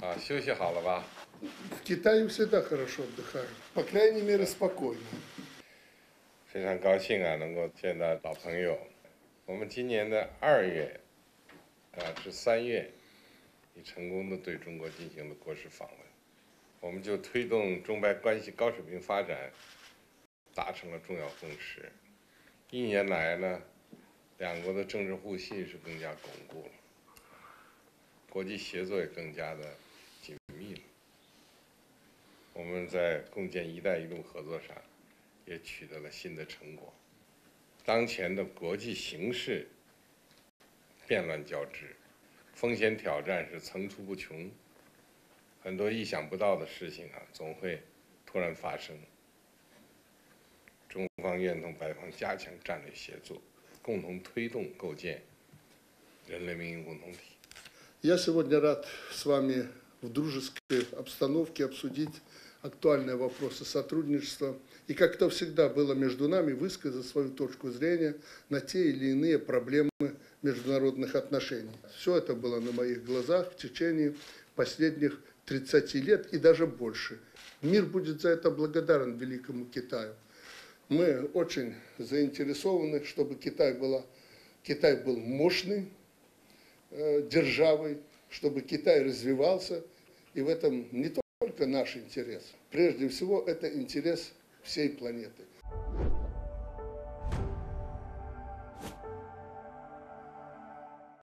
啊，休息好了吧？ В Китае всегда хорошо отдыхают. По крайней мере, спокойно. 非常高兴啊，能够见到老朋友。我们今年的二月，啊至三月，已成功的对中国进行了国事访问，我们就推动中白关系高水平发展达成了重要共识。一年来呢，两国的政治互信是更加巩固了，国际协作也更加的紧密了。 我们在共建“一带一路”合作上。也取得了新的成果。当前的国际形势变乱交织，风险挑战是层出不穷，很多意想不到的事情啊，总会突然发生。中方愿同白方加强战略协作，共同推动构建人类命运共同体。 Я сегодня рад с вами в дружеской обстановке обсудить Актуальные вопросы сотрудничества. И как это всегда было между нами, высказать свою точку зрения на те или иные проблемы международных отношений. Все это было на моих глазах в течение последних 30 лет и даже больше. Мир будет за это благодарен Великому Китаю. Мы очень заинтересованы, чтобы Китай, была, Китай был мощный, э, державой, чтобы Китай развивался. И в этом не только наш интерес. Прежде всего, это интерес всей планеты.